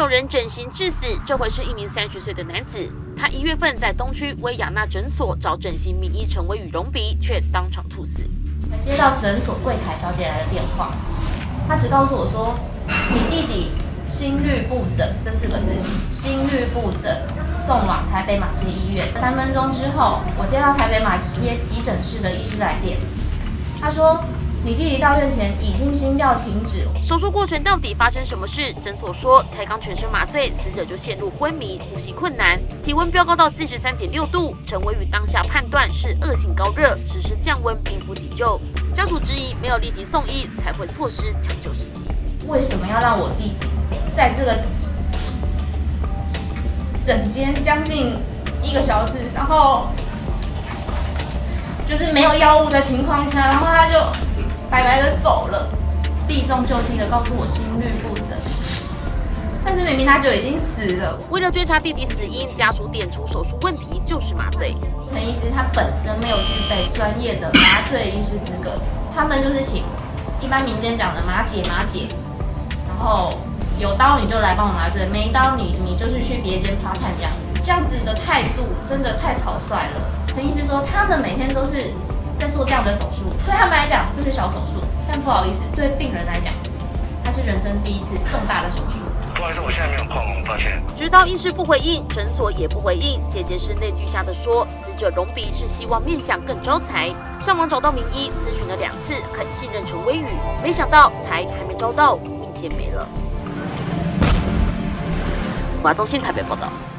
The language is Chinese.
有人整形致死，这回是一名三十岁的男子。他一月份在东区威亚娜诊所找整形名医陈威宇隆鼻，却当场猝死。接到诊所柜台小姐来的电话，她只告诉我说：“你弟弟心律不整。”这四个字，心律不整，送往台北马街医院。三分钟之后，我接到台北马街急诊室的医师来电，他说。你弟弟到院前已经心跳停止。手术过程到底发生什么事？诊所说，才刚全身麻醉，死者就陷入昏迷，呼吸困难，体温飙高到四十三点六度。陈伟宇当下判断是恶性高热，实施降温冰敷急救。家属质疑没有立即送医，才会错失抢救时机。为什么要让我弟弟在这个整间将近一个小时，然后就是没有药物的情况下，然后他就。白白的走了，避重就轻的告诉我心律不整，但是明明他就已经死了。为了追查弟弟死因，家属点出手术问题就是麻醉。陈医师他本身没有具备专业的麻醉医师资格，他们就是请一般民间讲的麻姐麻姐，然后有刀你就来帮我麻醉，没刀你你就是去别间趴看这样子，这样子的态度真的太草率了。陈医师说他们每天都是。在做这样的手术，对他们来讲这是小手术，但不好意思，对病人来讲，他是人生第一次重大的手术。不好意思，我现在没有空，抱歉。直到医师不回应，诊所也不回应，姐姐是泪俱下的说，死者隆鼻是希望面相更招财。上网找到名医咨询了两次，很信任陈威宇，没想到财还没招到，命先没了。华中心台北报道。